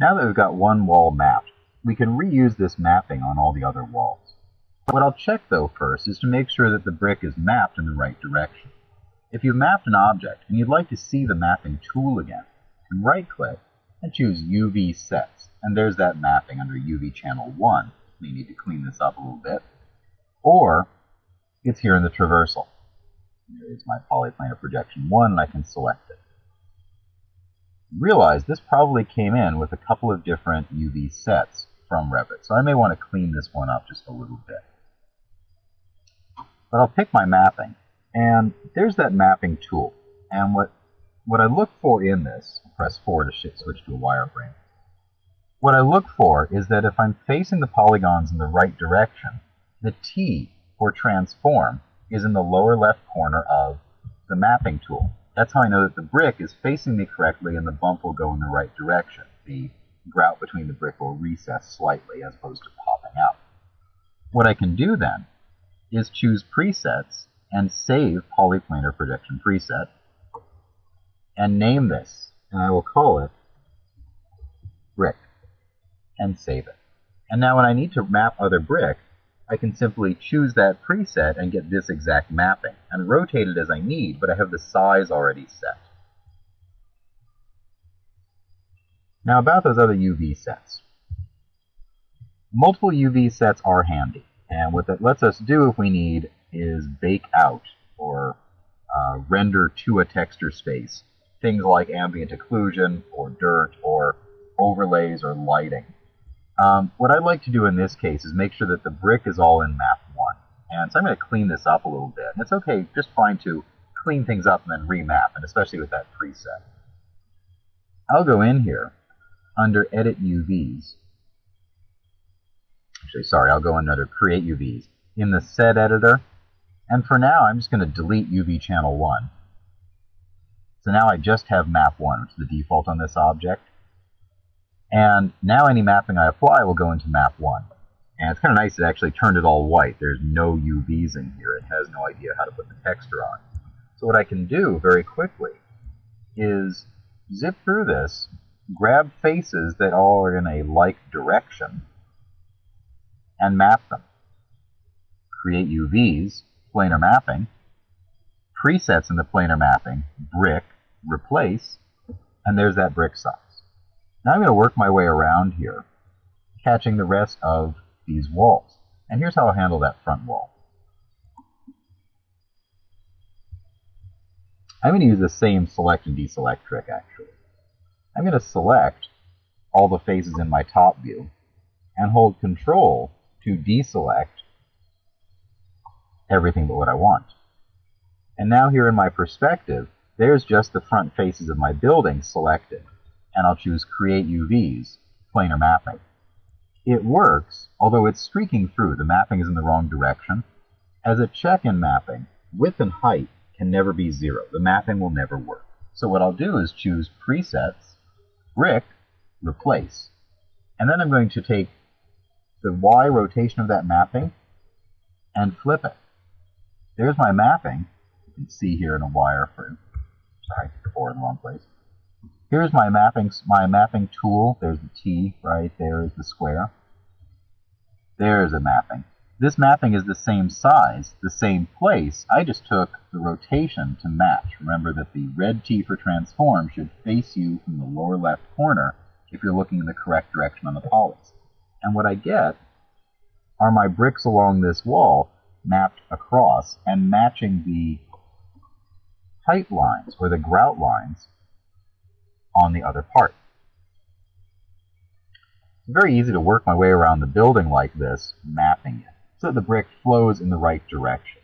Now that we've got one wall mapped, we can reuse this mapping on all the other walls. What I'll check though first is to make sure that the brick is mapped in the right direction. If you've mapped an object and you'd like to see the mapping tool again, you can right click and choose UV sets. And there's that mapping under UV channel 1. May need to clean this up a little bit. Or it's here in the traversal. There's my polyplanar projection 1 and I can select it realize this probably came in with a couple of different UV sets from Revit, so I may want to clean this one up just a little bit. But I'll pick my mapping, and there's that mapping tool. And what, what I look for in this, press 4 to switch to a wireframe, what I look for is that if I'm facing the polygons in the right direction, the T for transform is in the lower left corner of the mapping tool. That's how I know that the brick is facing me correctly and the bump will go in the right direction. The grout between the brick will recess slightly as opposed to popping out. What I can do then is choose presets and save polyplanar projection preset and name this. And I will call it brick and save it. And now when I need to map other brick, I can simply choose that preset and get this exact mapping and rotate it as I need, but I have the size already set. Now about those other UV sets. Multiple UV sets are handy, and what that lets us do if we need is bake out or uh, render to a texture space things like ambient occlusion or dirt or overlays or lighting. Um, what I'd like to do in this case is make sure that the brick is all in map 1. And so I'm going to clean this up a little bit. And it's okay, just fine to clean things up and then remap, and especially with that preset. I'll go in here under Edit UVs. Actually, sorry, I'll go under Create UVs in the Set Editor. And for now, I'm just going to delete UV Channel 1. So now I just have map 1, which is the default on this object. And now any mapping I apply will go into map 1. And it's kind of nice it actually turned it all white. There's no UVs in here. It has no idea how to put the texture on. So what I can do very quickly is zip through this, grab faces that all are in a like direction, and map them. Create UVs, planar mapping, presets in the planar mapping, brick, replace, and there's that brick size. Now I'm going to work my way around here, catching the rest of these walls. And here's how I'll handle that front wall. I'm going to use the same select and deselect trick, actually. I'm going to select all the faces in my top view and hold Control to deselect everything but what I want. And now here in my perspective, there's just the front faces of my building selected and I'll choose Create UVs, planar mapping. It works, although it's streaking through. The mapping is in the wrong direction. As a check-in mapping, width and height can never be zero. The mapping will never work. So what I'll do is choose Presets, Brick, Replace. And then I'm going to take the Y rotation of that mapping and flip it. There's my mapping. You can see here in a wireframe. Sorry, four in the wrong place. Here's my mapping, my mapping tool. There's the T right there is the square. There's a mapping. This mapping is the same size, the same place. I just took the rotation to match. Remember that the red T for transform should face you from the lower left corner if you're looking in the correct direction on the polys. And what I get are my bricks along this wall mapped across and matching the height lines or the grout lines on the other part. It's very easy to work my way around the building like this, mapping it, so that the brick flows in the right direction.